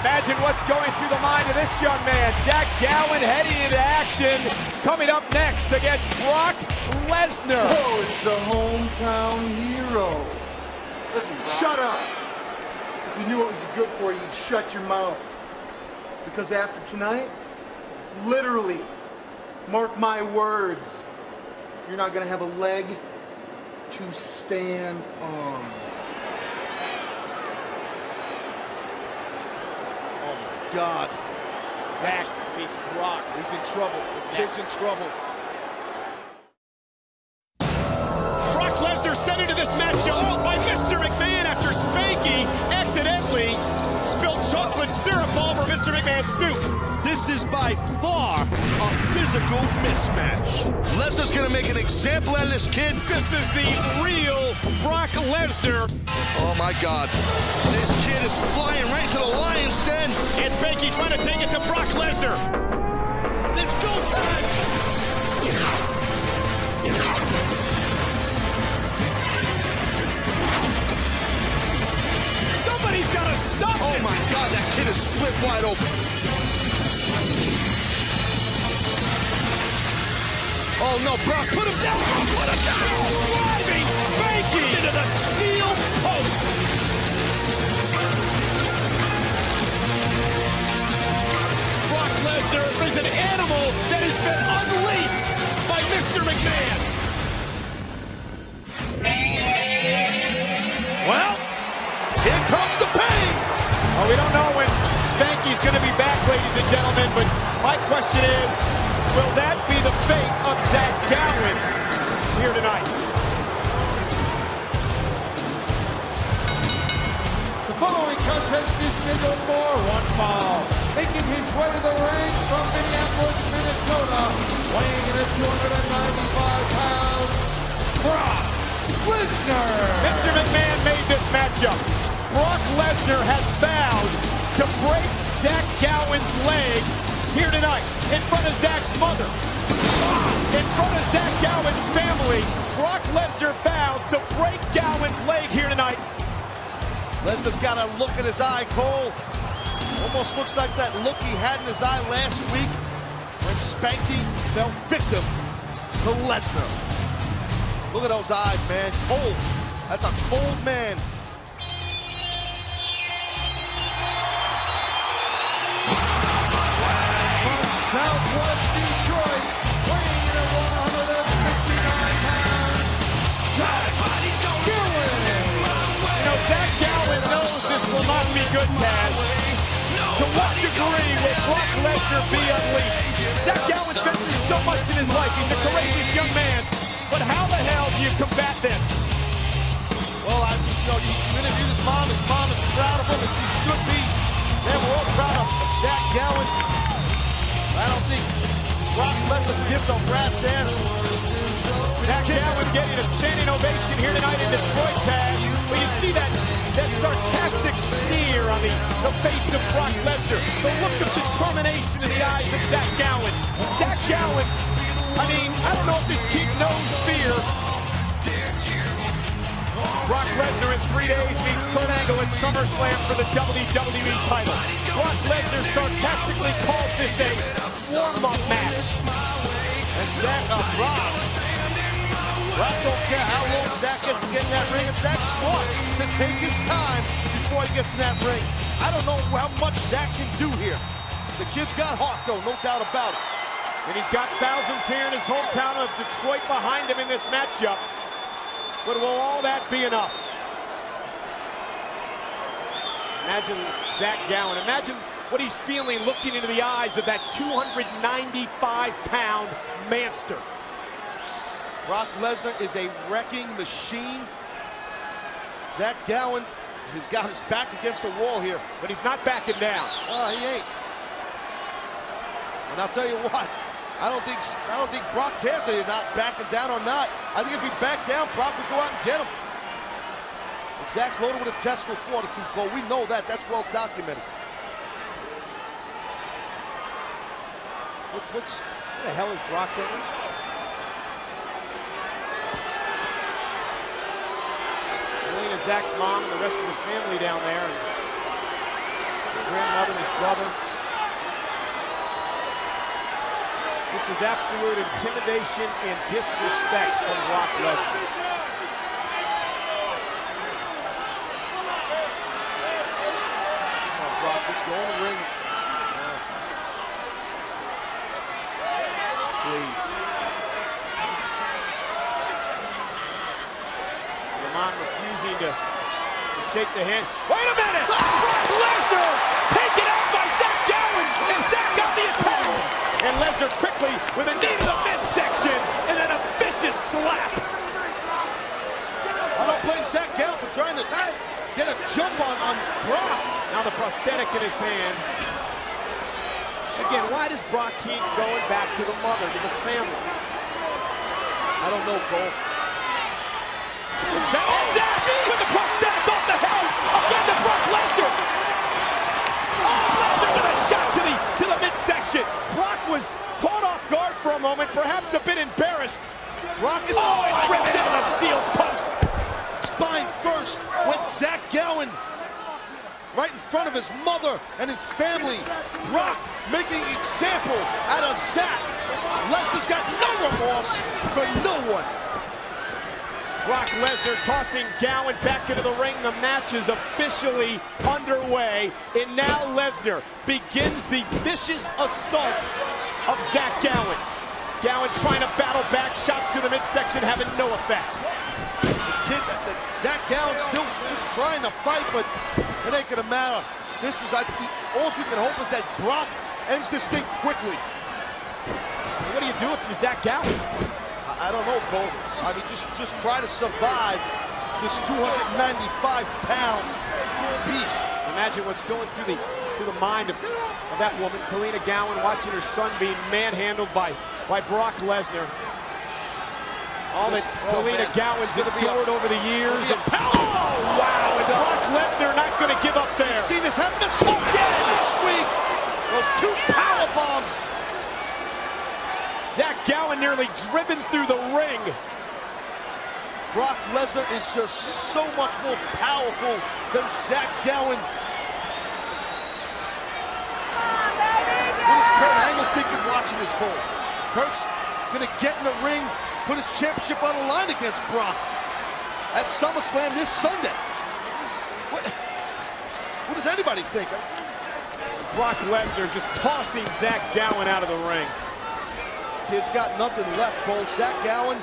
Imagine what's going through the mind of this young man. Zach Gowen heading into action. Coming up next against Brock Lesnar. Oh, it's the hometown hero. Listen, Brock. Shut up. If you knew it was good for you, you'd shut your mouth. Because after tonight, literally, mark my words, you're not going to have a leg to stand on. Oh my God. Zach beats Brock. He's in trouble. The kid's in trouble. Brock Lesnar sent into this matchup oh! by Mr. McMahon after Spanky accidentally spilled chocolate syrup all over Mr. McMahon's soup. This is by far a physical mismatch. Lesnar's gonna make an example out of this kid. This is the real Brock Lesnar. Oh my God. This kid is Spanky trying to take it to Brock Lesnar. It's go time. Somebody's got to stop Oh this. my God, that kid is split wide open. Oh no, Brock, put him down! Put him down! Driving Spanky into the we don't know when Spanky's going to be back, ladies and gentlemen, but my question is, will that be the fate of Zach Gowen here tonight? The following contest is scheduled for one fall. Making his way to the ring from Minneapolis, Minnesota, weighing in at 295 pounds, Brock Lesnar. Mr. McMahon made this matchup. Brock Lesnar has vowed leg here tonight in front of Zach's mother. In front of Zach Gowen's family, Brock Lesnar vows to break Gowen's leg here tonight. Lesnar's got a look in his eye, Cole. Almost looks like that look he had in his eye last week when Spanky fell victim to Lesnar. Look at those eyes, man. Cold. That's a cold man. Good, Taz. To what degree will Brock Lesnar be unleashed? Zach Gowen's been through so much in his life. He's a courageous young man. But how the hell do you combat this? Well, I, you know, you interview his mom. His mom is proud of him, and she should be. Man, we're all proud of Zach Gowen. I don't think Brock Lesnar gives a rat's ass. Zach Gowen getting a standing ovation here tonight in Detroit, Taz. Well, you see that, that sarcastic sneer the, face of Brock Lesnar. The look of determination in the eyes of Zach Gowen. Zach Gowen, I mean, I don't know if this kid knows fear. Brock Lesnar in three days meets Kurt Angle at SummerSlam for the WWE title. Brock Lesnar sarcastically calls this a warm-up match. And Zach, uh, Brock, Brock don't care how long Zach gets to get in that ring. And Zach's smart to take his time before he gets in that ring. I don't know how much Zach can do here. The kid's got heart, though, no doubt about it. And he's got thousands here in his hometown of Detroit behind him in this matchup. But will all that be enough? Imagine Zach Gowen. Imagine what he's feeling looking into the eyes of that 295-pound manster. Brock Lesnar is a wrecking machine. Zach Gowen has got his back against the wall here. But he's not backing down. Oh, he ain't. And I'll tell you what, I don't think I don't think Brock cares that he's not backing down or not. I think if he backed down, Brock would go out and get him. And Zach's loaded with a intestinal fortitude, Cole. We know that. That's well documented. What, what's, what the hell is Brock doing? Zach's mom and the rest of his family down there. And his grandmother, and his brother. This is absolute intimidation and disrespect from Brock Lesnar. Brock, just go in the ring. Refusing to, to shake the hand. Wait a minute! Brock Lesnar taken out by Zach Gowen, and Zach got the attack. And Lesnar quickly with a knee to the midsection, and then a vicious slap. I don't blame Zach Gowen for trying to get a jump on, on Brock. Now the prosthetic in his hand. Again, why does Brock keep going back to the mother, to the family? I don't know, Cole. Oh, Zach with the prosthetic off the head. Again to Brock Lesnar. Oh, Lesnar with a shot to the to the midsection. Brock was caught off guard for a moment, perhaps a bit embarrassed. Brock is oh, and ripped into the steel post. Spine first went Zach Gowen right in front of his mother and his family. Brock making example out of Zach. Lesnar's got no remorse for no one. Brock Lesnar tossing Gowen back into the ring. The match is officially underway. And now Lesnar begins the vicious assault of Zach Gowen. Gowen trying to battle back, shots to the midsection having no effect. The kid, that, that Zach Gowen still just trying to fight, but it ain't gonna matter. This is, I, all we can hope is that Brock ends this thing quickly. What do you do if you're Zach Gowen? I, I don't know, Cole. I mean, just, just try to survive this 295-pound beast. Imagine what's going through the through the mind of, of that woman, Kalina Gowen, watching her son being manhandled by, by Brock Lesnar. All that oh, Kalina. Gowen's It's endured over the years. And, gonna be a- oh, wow! And Brock Lesnar not going to give up there. See this happen to Smoke again this week. Those two power bombs. Zach Gowen nearly driven through the ring. Brock Lesnar is just so much more powerful than Zach Gowen. What is Kurt Angle thinking watching this Cole? Kurt's gonna get in the ring, put his championship on the line against Brock at SummerSlam this Sunday. What, what does anybody think? Brock Lesnar just tossing Zach Gowen out of the ring. Kid's got nothing left, Cole. Zach Gowen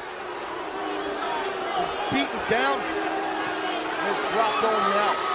beaten down. There's Brock going now.